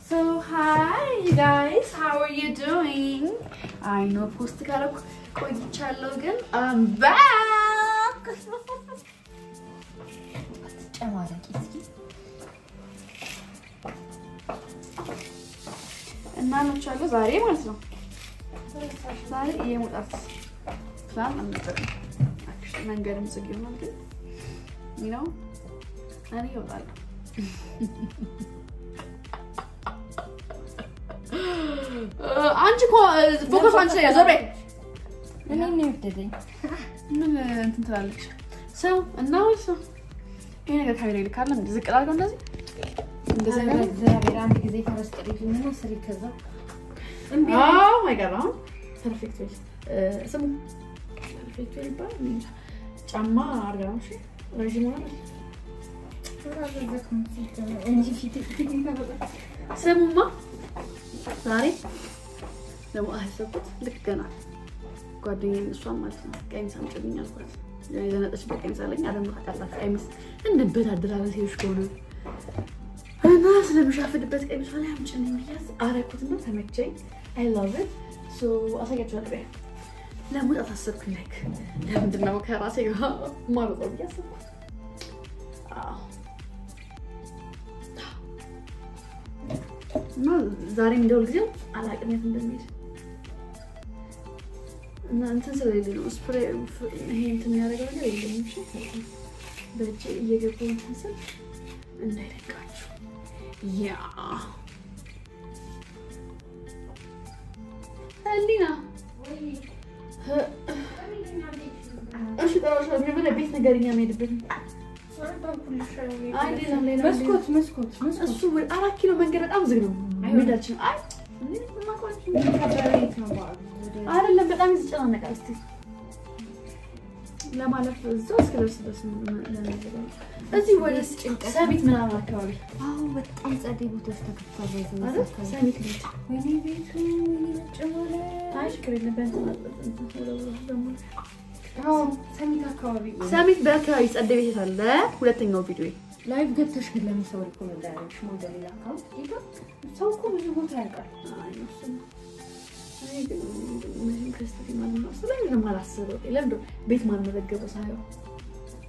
So hi you guys, how are you doing? I know post ካረኩ ቆይቻለሁ ግን I'm back. እና መቻለሁ ዛሬ ማለት ነው። ዛሬ የመውጣት ፕላን አልነበረም። መንገድም ዝግ ይሆናል ግን know እኔ እወጣለሁ። አንቺ እኮ ፎከስ አንቺ ላይ ዞር በይ። እኔ ነው የወደደኝ። ምን እንትን ትላለች ሰው እና ማለት ነው። ይሄ ነገር ካሜራ ይልካል? ዝቅ ላድርገው እንደዚህ እንደዚህ ኧረ ነገር እግዚአብሔር አንድ ጊዜ ተመስቀልልኝና ስሪ ከዛ እምቢ አዎ ማይገባ ፐርፌክት ዌይ ስሙ perfect way ይባላል። እኔ እንጃ። ጫማ አድርጋ ነው እሺ። ረዥም ሆነ ስሙማ ዛሬ ደግሞ አሰብኩት ልክ ገና ጓደኛዬ እሷን ማለት ነው ቀሚስ አምጪልኝ አልኳት። የዘነጠችበት ቀሚስ አለኝ አለም ታውቃላችሁ፣ ቀሚስ እንበዳደራለን ሴቶች ከሆነ እና ስለምሻፍድበት ቀሚስ ላይ አምጪልኝ ብያዝ አረኩትና ተመቸኝ። አይ ላቭ ኢት ሶ አሳያችኋለሁ። በይ ለመውጣት አሰብኩኝ። ላይክ ለምንድን ነው ከራሴ ጋር ማሮጠው ብዬ አሰብኩት። አዎ እና ዛሬም እንደው ጊዜው አላቅም የት እንደሚሄድ እና እንትን ስለሌለ ነው spray ይሄ እንትን የሚያደርገው ነገር የለም። እሺ በእጄ እየገቡ እንትን ስል እንዳይደቃችሁ ያ ህሊና እሺ ጠራሽ መጀመሪያ ቤት ነገርኛ የምሄድበት ሌላ ሌላ መስኮት መስኮት እሱ አራት ኪሎ መንገድ በጣም ዝግ ነው። ሜዳችን። አይ አይደለም በጣም ይጨናነቃል። እስቲ ለማለፍ እዛው እስክደርስ ድረስ እዚህ ወደ ሰሚት ምናምን አካባቢ አዎ በጣም ጸዴ ቦታዎች ተከፍቷል። ሰሚት ቤት ወይኔ ቤቱ ነጭ ማለት አይ ችግር የለም። ሰሚት አካባቢ ሰሚት በአካባቢ ጸዴ ቤት አለ። ሁለተኛው ቪዲዮ live ገብተሽ ግን ለምን ሰው አያደርግሽም? ወደ ሌላ account ሰው እኮ ብዙ ቦታ ያውቃል። አይ እሱም እኔ ግን ምንም ክርስቶስ ማለት ነው። ስለዚህ ነው የማላስበው። ለምንድን ነው ቤት ማልመዘገበው ሳየው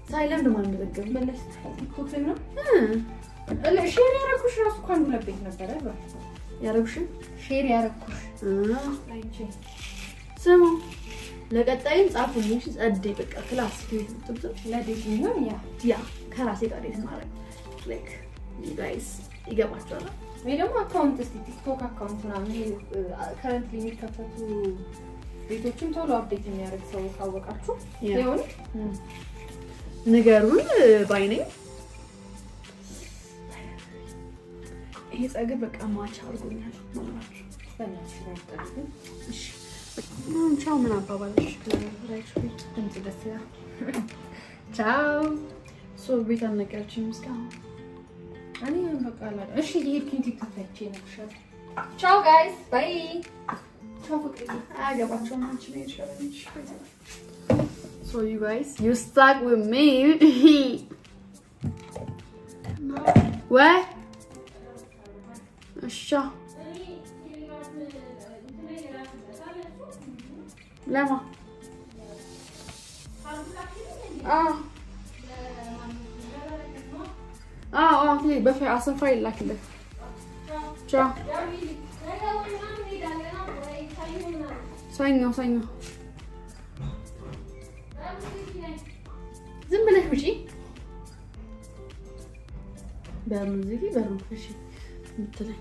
ሳይ ለምንድን ነው የማልመዘገበው? መለስ ቲክቶክ ላይ እ ሼር ያደረኩሽ ራሱ እኮ አንድ ሁለት ቤት ነበረ። ያደረጉሽን ሼር ያደረኩሽ ስሙ ለቀጣይም ጻፉልኝ። ጸዴ በቃ ክላስ ትብትብ ለዴት ነው ያ ያ ከራሴ ጋር ዴት ማድረግ ላይክ ጋይስ ይገባችኋል። ወይ ደግሞ አካውንት እስቲ ቲክቶክ አካውንት ምናምን current የሚከፈቱ ቤቶችን ቶሎ update የሚያደርግ ሰው ካወቃችሁ ይሁን ንገሩን ባይ ነኝ። ይሄ ጸጉር በቃ match አድርጎኛል ቻው ምን ይላል። ቻው so ቤት አልነገረችኝም እስካሁን። እኔ በቃ አላ እሺ የሄድኩኝ ቲክቶክ ላይ አይቼ ነግርሻለሁ። ቻው ጋይስ ባይ ቻው ፍቅር አያገባቸውም። አንቺ ነው የሻለች ሶ ዩ ጋይስ ዩ ስታክ ዊዝ ሚ ወይ እሺ ቻው። ለማ Partly buffet a safari like this. Ciao. صينو صينو زين بلا حوشي بارم زيكي بارم حوشي مثلا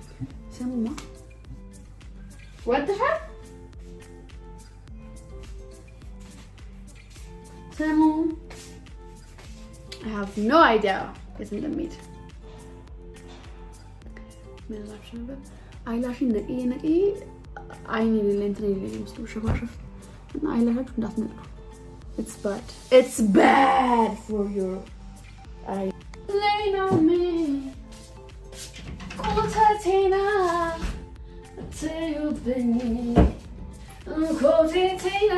سمو واضحة سمو I have no idea isn't the meat እላችሁ ነበር? አይላሽን ነቅዬ ነቅዬ አይን የሌለ እንትን የሌለ ምስሉ ሸፋሸፍ እና አይላሻችሁ እንዳትነቅሉ። It's bad. It's bad for your eye. Lena me. ኮተቴና ትዩብኝ ኮቴቴና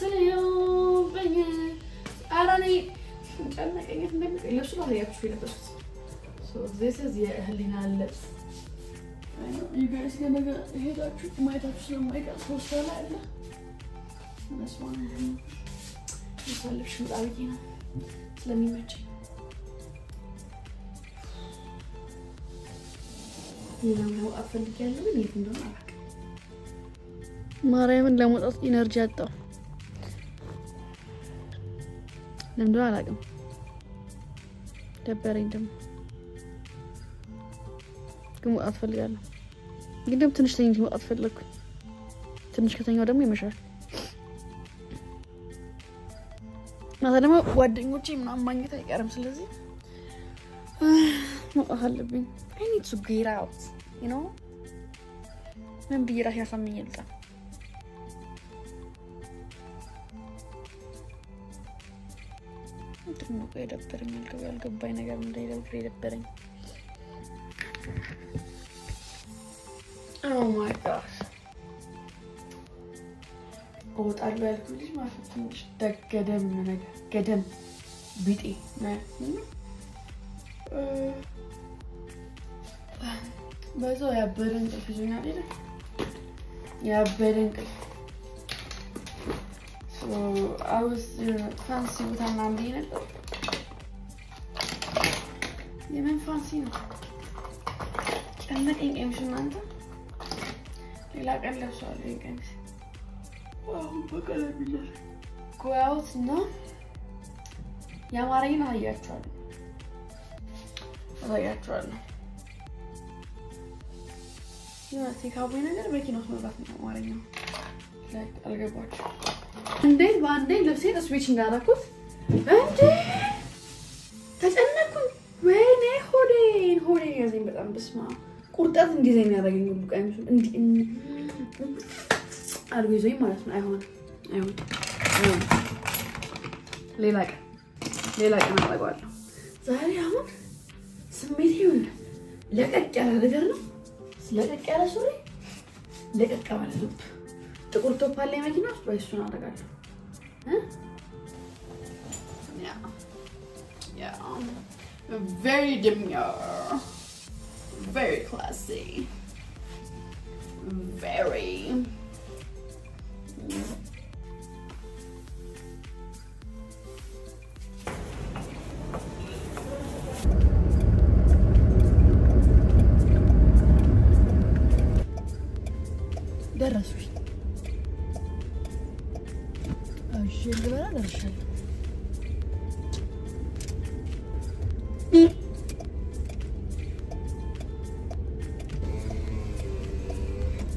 ትዩብኝ ኧረ እኔ ጨነቀኝ። የት እንደሚቀኝ ልብሱ ላሳያችሁ የለበሱት ሶ የህሊና ልብስ you guys gonna get hear that trick might have some mic at first time. And this one just a little shoot out again. Let me match. لو أفضل قال من يفندون أبعك مريم لو متأصد إنرجي أتو لم دو علاقم دبرين دم መውጣት ፈልጋለሁ። ግን ደግሞ ትንሽ ተኝቼ መውጣት ፈለግኩኝ። ትንሽ ከተኛው ደግሞ ይመሻል። ማታ ደግሞ ጓደኞቼ ምናምን ማግኘት አይቀርም። ስለዚህ መውጣት አለብኝ። አይ ኒድ ቱ ጌት ምን ብዬ ራሴን አሳምኜ ልውጣ? ምንድን ነው የደበረኝ? ያልገባኝ ነገር እንዳይደብር የደበረኝ ኦ ማይ ጋድ እወጣለሁ ያልኩት ልጅ ማለት ነው። ትንሽ ደገደም ነገር ገደም ቢጤ በዛው ያበደ እንቅልፍ ይዞኛል። ሄደ ያበደ እንቅልፍ አውስ ፋንሲ ቦታ ምናምን ብዬ ነበር። የምን ፋንሲ ነው? ጨነቀኝ ቀሚሱ እናንተ ሌላ ቀን ለብሰዋለሁ። ቀሚስ አሁን በቀለም ይላል ጎያውት እና የአማርኛ አሳያችኋለሁ አሳያችኋለሁ። የሆነ ቴካቦይ ነገር መኪና ውስጥ መብራት ነው አማርኛ አልገባችሁ። እንዴት በአንዴ ልብሴን ስዊች እንዳደረኩት እንዴ ተጨነኩኝ። ወይኔ ሆዴን ሆዴን ያዘኝ በጣም በስማ ቁርጠት እንዲዘኝ የሚያደርገኝ ሁሉ ቀሚሱ አድርጎ ይዞኝ ማለት ነው። አይሆንም አይሆንም። ሌላ ቀን ሌላ ቀን አደርገዋለሁ። ዛሬ አሁን ስሜት ይሁን ለቀቅ ያለ ነገር ነው። ለቀቅ ያለ ሱሪ፣ ለቀቅ ባለ ቶፕ፣ ጥቁር ቶፕ አለ መኪና ውስጥ ወይ እሱን አደርጋለሁ። very demure, very classy, very. ደረሱ። እሺ ልበላ ደርሻለሁ።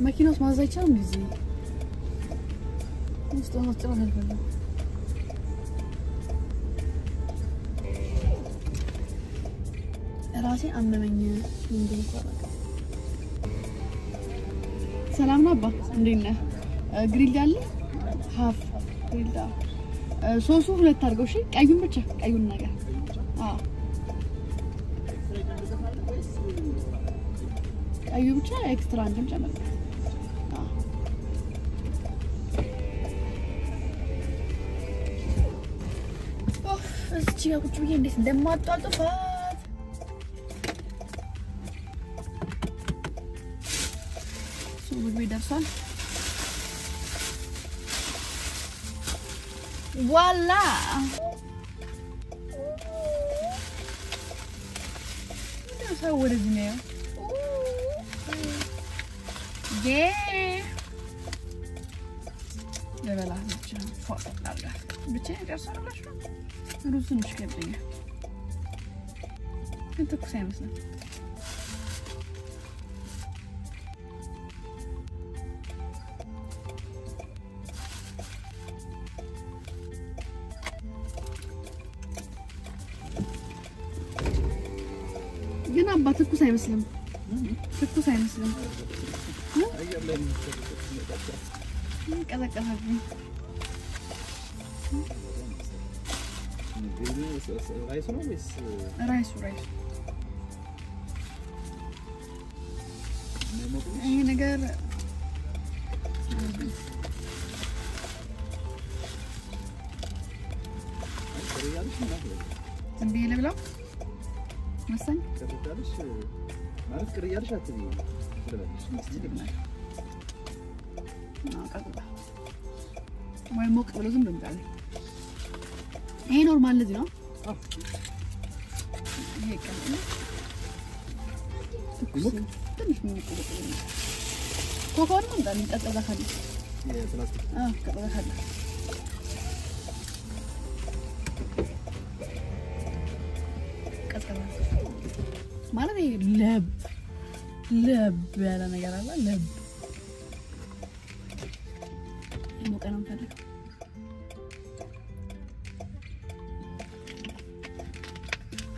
መኪና ውስጥ ማዘዝ አይቻልም። ጊዜ ውስጥ ማስጨረስ አልፈለኩም። ራሴን አመመኝ። ምንድን ሰላም ነው አባ፣ እንዴት ነህ? ግሪል ያለ ሀፍ ግሪል ሶሱ ሁለት አድርገው። እሺ ቀዩን ብቻ ቀዩን ነገር አዎ ቀዩ ብቻ ኤክስትራ አንድም چې هغه چې وینې د مات ټول ته فات سو وګورې دا څه والا That's how it is now. Yeah. Yeah, relax. ነው ልበላ ብቻ ላርጋት ብቻ ጨርሳላችሁ። ሩዝ ትንሽ ከብደኛል፣ ግን ትኩስ አይመስልም። ግን አባ ትኩስ አይመስልም፣ ትኩስ አይመስልም። ቀዘቀዘብኝ። Rais ou Luiz? Rais, Rais. هنا قال تنبيه لي بلا مثلا كتبتهاش ما عرفت كريار شات لي ما قد المهم وقت لازم نبدأ عليه ይሄ ኖርማል እንደዚህ ነው። ቀላል ነው። አዎ ማለት ይሄ ለብ ለብ ያለ ነገር አለ ለብ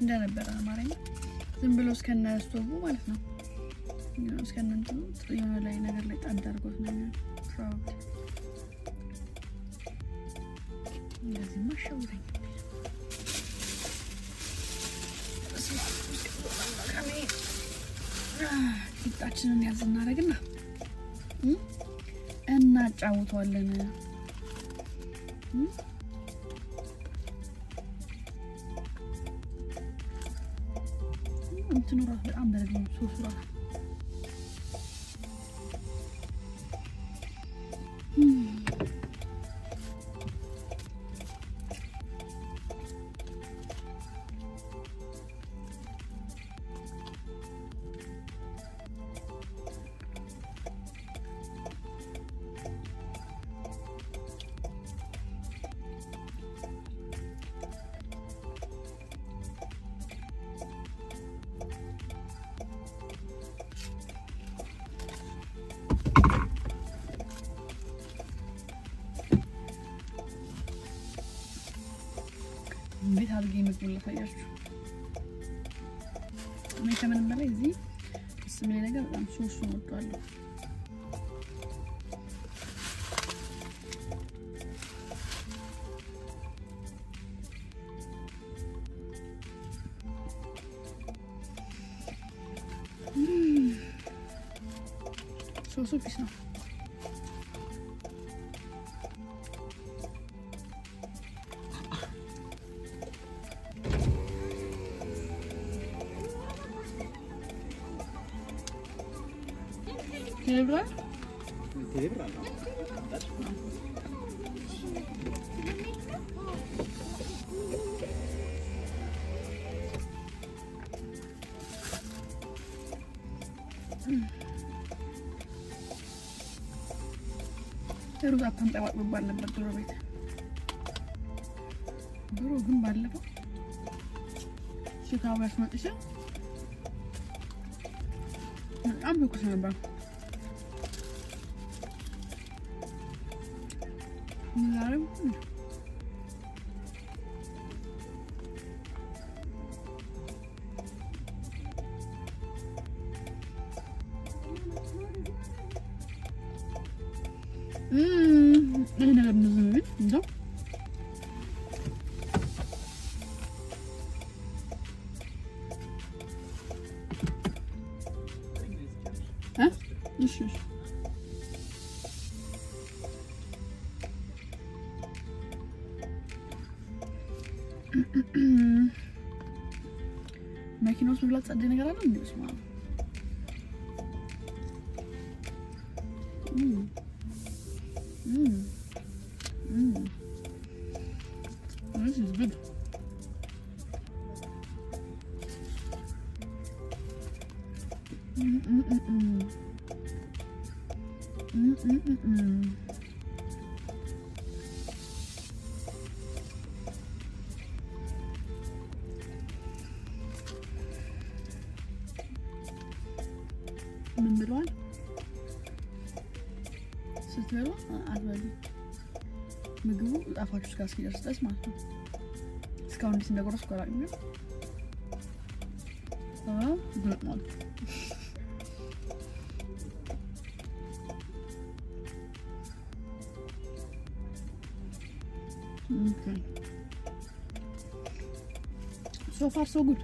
እንደነበረ አማርኛ። ዝም ብሎ እስከነ ስቶቡ ማለት ነው። እስከነ የሆነ ላይ ነገር ላይ ጣድ አድርጎት ነው እንደዚህማ አሻውረኝ ቂጣችንን ያዝ እናደርግና እናጫውተዋለን። انتن راه الامر اللي نشوف راه هذا قيمة والله خيرته ما كمان ماليزي بس من هنا قبل شو شو مطلع አለ ሩዝ አታንጠባጥ መባል ነበር ድሮ ቤት። ድሮ ግን ባለፈው ሽካው ያስመጥሽ በጣም ትኩስ ነበር። Bismillahirrahmanirrahim. Mmm, erinnere müssen wir mit, so. Hä? Nicht. መኪና ውስጥ መብላት ጸዴ ነገር አለ እንዴ? ስማ This is good. Mm-mm-mm-mm. Mm-mm-mm-mm. sus casi ya estás más. Es que aún sin de grosso cara, ¿no? Ah, So far so good.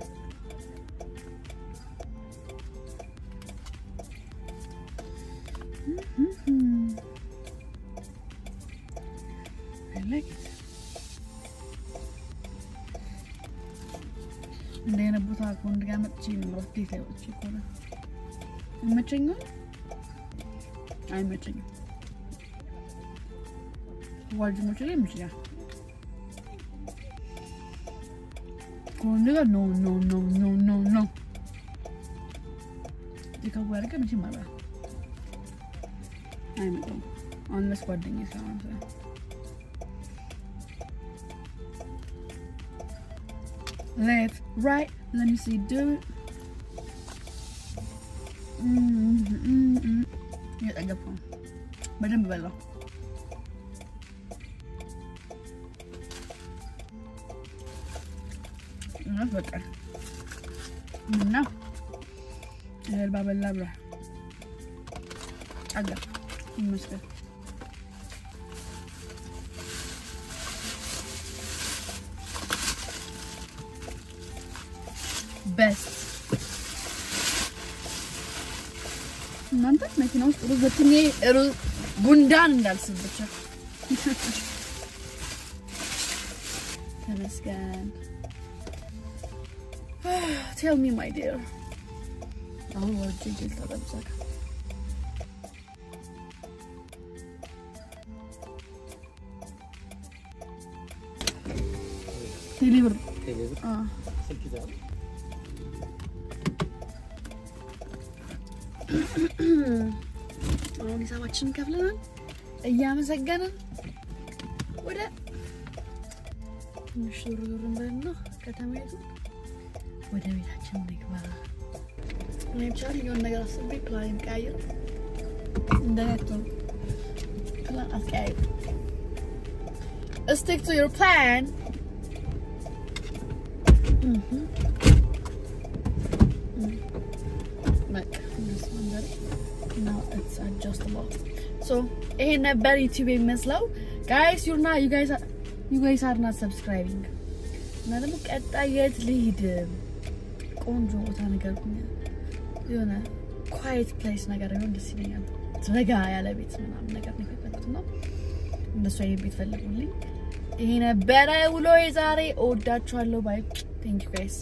detail çekona. Matching on? Ay matching. Vardı mı çekeyim mi ya? Kondiga no no no no no no. Dika verga mı çimara? Ay mı bu? On the squad thing is on. Left, right. Let me see. Do it. يتعجبهم بعدين ببلع الناس بتقل منا غير باب اللاب راح عجب المشكلة بس. እናንተ መኪና ውስጥ ሩዝ በትኜ ሩዝ ጉንዳን እንዳልስብ ብቻ ተመስገን። ቴል ሚ ማይ ዲር አሁን ወርጄ ጀል ተጠብሰክ ቴሌብር ቴሌብር አ ስልክ ይዘዋል። አሁን ሂሳባችንን ከፍለናል። እያመሰገንን ወደ ትንሽ ዞር ዞር እንበልና ከተማይቱ ወደ ቤታችን እንግባ። እኔ ብቻ የሆነ ነገር አስቤ ፕላን ቀያየር እንደኔ አትሆን ፕላን አትቀያየር። Stick to your plan. Mhm. Mm. በቃ እንደሱ ነገር So ይሄ ነበር ዩቲዩብ የሚመስለው guys you're not you guys are not subscribing እና ደግሞ ቀጣይ የት ልሂድ ቆንጆ ቦታ ነገር የሆነ quiet place ነገር ቢሆን ደስ ይለኛል። ረጋ ያለ ቤት ምናምን ነገር ነው የፈለኩት እና እንደሱ አይነት ቤት ፈልጉልኝ። ይሄ ነበረ ውሎ የዛሬ። እወዳችኋለሁ። bye thank you guys